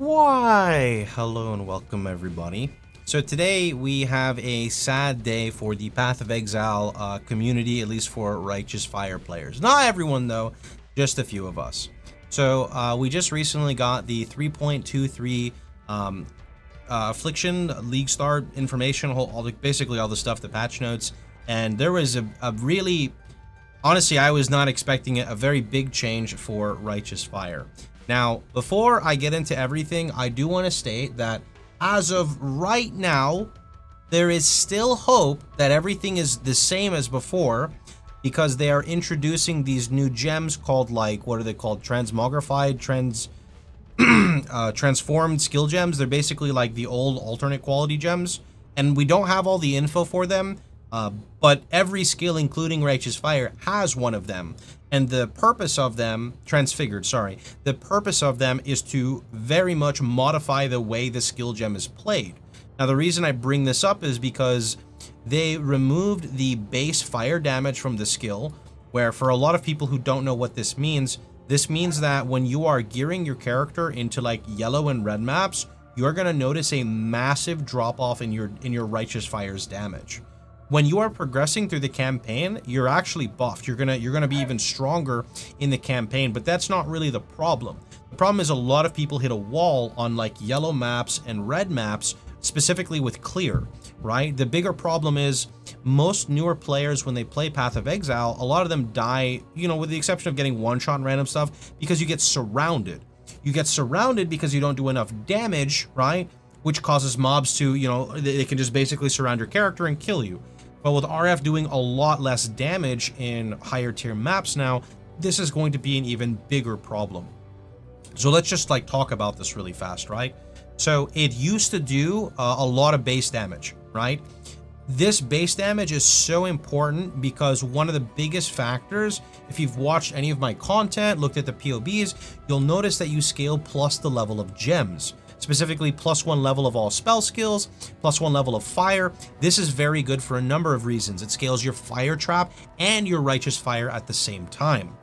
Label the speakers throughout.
Speaker 1: Why? Hello and welcome everybody. So today we have a sad day for the Path of Exile uh, community, at least for Righteous Fire players. Not everyone though, just a few of us. So uh, we just recently got the 3.23 um, uh, Affliction League Star information, all, all the, basically all the stuff, the patch notes, and there was a, a really, honestly, I was not expecting a very big change for Righteous Fire. Now, before I get into everything, I do want to state that as of right now, there is still hope that everything is the same as before because they are introducing these new gems called like what are they called? Transmogrified trans uh, transformed skill gems. They're basically like the old alternate quality gems and we don't have all the info for them uh, but every skill including righteous fire has one of them and the purpose of them transfigured sorry the purpose of them is to very much modify the way the skill gem is played now the reason i bring this up is because they removed the base fire damage from the skill, where for a lot of people who don't know what this means, this means that when you are gearing your character into like yellow and red maps, you're going to notice a massive drop off in your in your righteous fire's damage. When you are progressing through the campaign, you're actually buffed. You're to you're to be even stronger in the campaign, but that's not really the problem. The problem is a lot of people hit a wall on like yellow maps and red maps specifically with clear, right? The bigger problem is most newer players, when they play Path of Exile, a lot of them die, you know, with the exception of getting one-shot random stuff, because you get surrounded. You get surrounded because you don't do enough damage, right? Which causes mobs to, you know, they can just basically surround your character and kill you. But with RF doing a lot less damage in higher tier maps now, this is going to be an even bigger problem. So let's just like talk about this really fast, right? So it used to do uh, a lot of base damage, right? This base damage is so important because one of the biggest factors, if you've watched any of my content, looked at the POBs, you'll notice that you scale plus the level of gems specifically plus one level of all spell skills, plus one level of fire. This is very good for a number of reasons. It scales your fire trap and your righteous fire at the same time.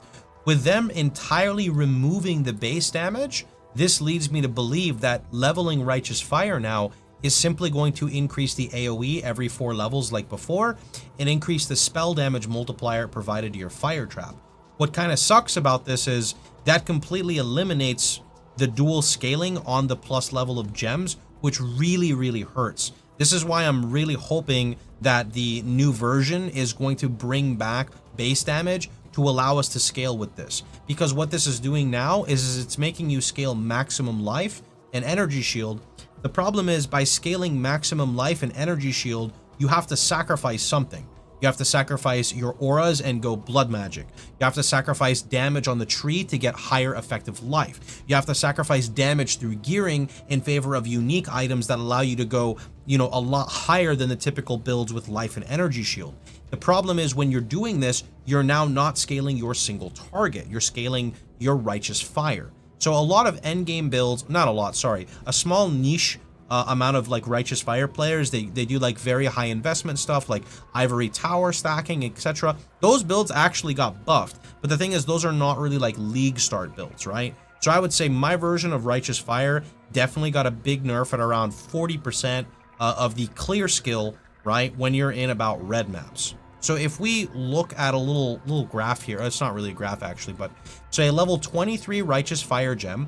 Speaker 1: With them entirely removing the base damage, this leads me to believe that leveling Righteous Fire now is simply going to increase the AoE every four levels like before, and increase the spell damage multiplier provided to your fire trap. What kind of sucks about this is that completely eliminates the dual scaling on the plus level of gems, which really, really hurts. This is why I'm really hoping that the new version is going to bring back base damage to allow us to scale with this. Because what this is doing now is, it's making you scale maximum life and energy shield. The problem is by scaling maximum life and energy shield, you have to sacrifice something. You have to sacrifice your auras and go blood magic. You have to sacrifice damage on the tree to get higher effective life. You have to sacrifice damage through gearing in favor of unique items that allow you to go, you know, a lot higher than the typical builds with life and energy shield. The problem is when you're doing this, you're now not scaling your single target. You're scaling your righteous fire. So a lot of endgame builds, not a lot, sorry, a small niche uh, amount of like righteous fire players. They they do like very high investment stuff like ivory tower stacking etc those builds actually got buffed but the thing is those are not really like league start builds right? So i would say my version of righteous fire definitely got a big nerf at around 40 percent uh, of the clear skill right when you're in about red maps. So if we look at a little little graph here it's not really a graph actually but say a level 23 righteous fire gem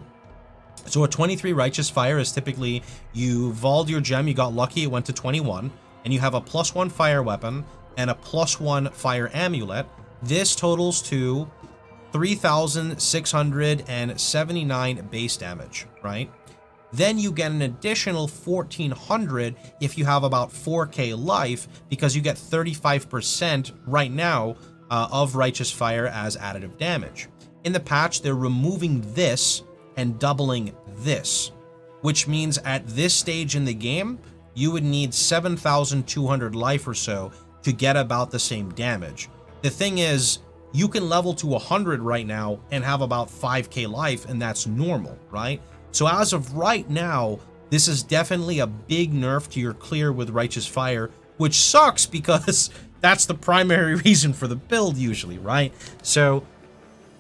Speaker 1: so a 23 Righteous Fire is typically you vaulted your gem, you got lucky, it went to 21, and you have a plus one fire weapon and a plus one fire amulet. This totals to 3,679 base damage, right? Then you get an additional 1,400 if you have about 4k life because you get 35% right now uh, of Righteous Fire as additive damage. In the patch, they're removing this and doubling this, which means at this stage in the game, you would need 7,200 life or so to get about the same damage. The thing is, you can level to 100 right now and have about 5k life, and that's normal, right? So as of right now, this is definitely a big nerf to your clear with Righteous Fire, which sucks because that's the primary reason for the build usually, right? So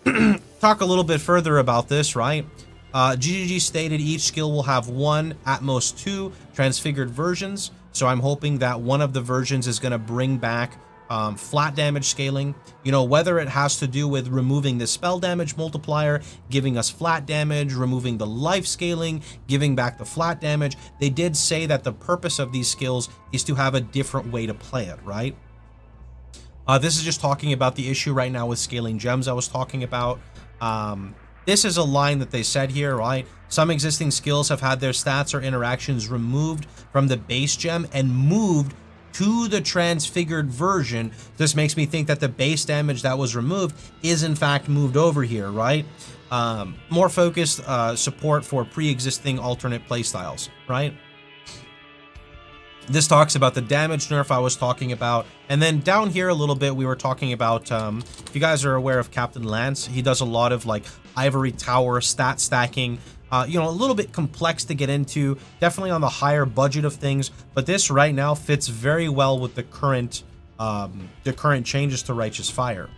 Speaker 1: talk a little bit further about this, right? Uh, GGG stated each skill will have one, at most two, transfigured versions. So I'm hoping that one of the versions is going to bring back um, flat damage scaling. You know, whether it has to do with removing the spell damage multiplier, giving us flat damage, removing the life scaling, giving back the flat damage. They did say that the purpose of these skills is to have a different way to play it, right? Uh, this is just talking about the issue right now with scaling gems I was talking about. Um, this is a line that they said here, right? Some existing skills have had their stats or interactions removed from the base gem and moved to the transfigured version. This makes me think that the base damage that was removed is in fact moved over here, right? Um, more focused uh, support for pre-existing alternate playstyles, right? This talks about the damage nerf I was talking about. And then down here a little bit, we were talking about, um, if you guys are aware of Captain Lance, he does a lot of like Ivory Tower stat stacking, uh, you know, a little bit complex to get into, definitely on the higher budget of things, but this right now fits very well with the current um, the current changes to Righteous Fire.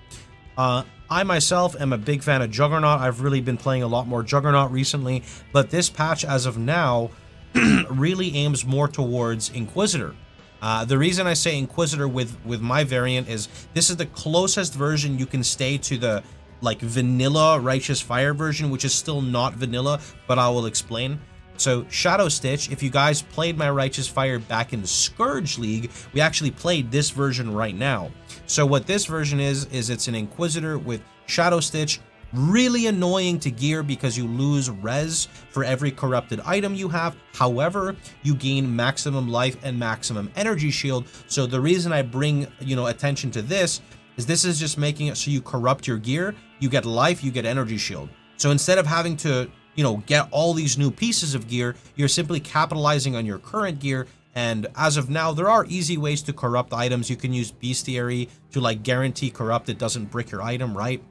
Speaker 1: Uh, I myself am a big fan of Juggernaut. I've really been playing a lot more Juggernaut recently, but this patch as of now really aims more towards Inquisitor. Uh, the reason I say Inquisitor with, with my variant is this is the closest version you can stay to the like vanilla Righteous Fire version, which is still not vanilla, but I will explain. So Shadow Stitch, if you guys played my Righteous Fire back in the Scourge League, we actually played this version right now. So what this version is, is it's an Inquisitor with Shadow Stitch, Really annoying to gear because you lose res for every corrupted item you have. However, you gain maximum life and maximum energy shield. So the reason I bring, you know, attention to this is this is just making it so you corrupt your gear, you get life, you get energy shield. So instead of having to, you know, get all these new pieces of gear, you're simply capitalizing on your current gear and as of now, there are easy ways to corrupt items. You can use Bestiary to like guarantee corrupt it doesn't brick your item, right?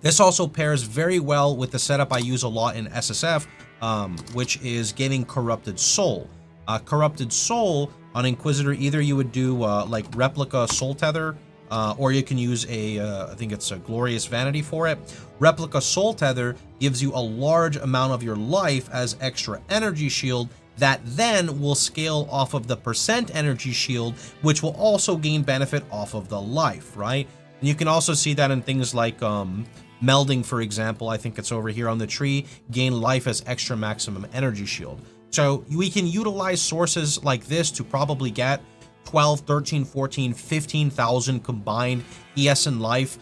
Speaker 1: This also pairs very well with the setup I use a lot in SSF, um, which is getting Corrupted Soul. Uh, Corrupted Soul on Inquisitor, either you would do uh, like Replica Soul Tether, uh, or you can use a, uh, I think it's a Glorious Vanity for it. Replica Soul Tether gives you a large amount of your life as extra energy shield that then will scale off of the percent energy shield, which will also gain benefit off of the life, right? And you can also see that in things like um, melding, for example. I think it's over here on the tree. Gain life as extra maximum energy shield. So we can utilize sources like this to probably get 12, 13, 14, 15,000 combined ES and life.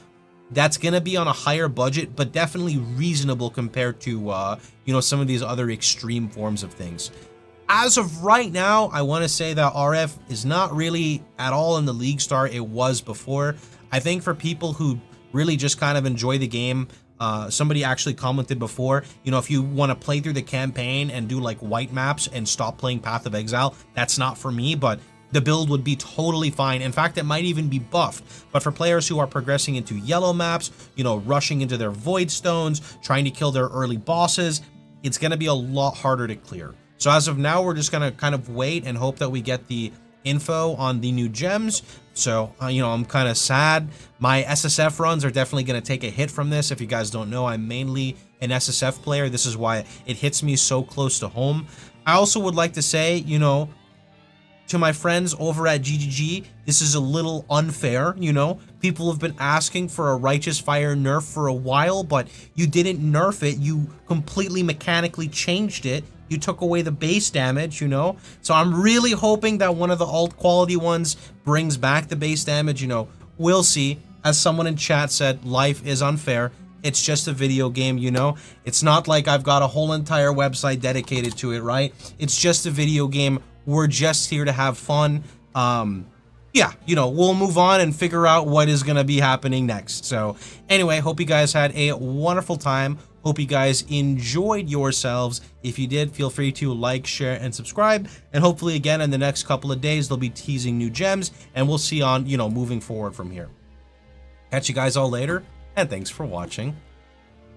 Speaker 1: That's going to be on a higher budget, but definitely reasonable compared to, uh, you know, some of these other extreme forms of things. As of right now, I want to say that RF is not really at all in the league star it was before. I think for people who really just kind of enjoy the game, uh, somebody actually commented before, you know, if you want to play through the campaign and do like white maps and stop playing Path of Exile, that's not for me, but the build would be totally fine. In fact, it might even be buffed. But for players who are progressing into yellow maps, you know, rushing into their void stones, trying to kill their early bosses, it's going to be a lot harder to clear. So as of now, we're just going to kind of wait and hope that we get the info on the new gems. So, uh, you know, I'm kind of sad. My SSF runs are definitely going to take a hit from this. If you guys don't know, I'm mainly an SSF player. This is why it hits me so close to home. I also would like to say, you know, to my friends over at GGG, this is a little unfair, you know? People have been asking for a Righteous Fire nerf for a while, but you didn't nerf it. You completely mechanically changed it you took away the base damage, you know? So I'm really hoping that one of the alt quality ones brings back the base damage, you know? We'll see. As someone in chat said, life is unfair. It's just a video game, you know? It's not like I've got a whole entire website dedicated to it, right? It's just a video game. We're just here to have fun. Um, yeah, you know, we'll move on and figure out what is going to be happening next. So anyway, hope you guys had a wonderful time. Hope you guys enjoyed yourselves. If you did, feel free to like, share, and subscribe. And hopefully again in the next couple of days, they'll be teasing new gems and we'll see on, you know, moving forward from here. Catch you guys all later and thanks for watching.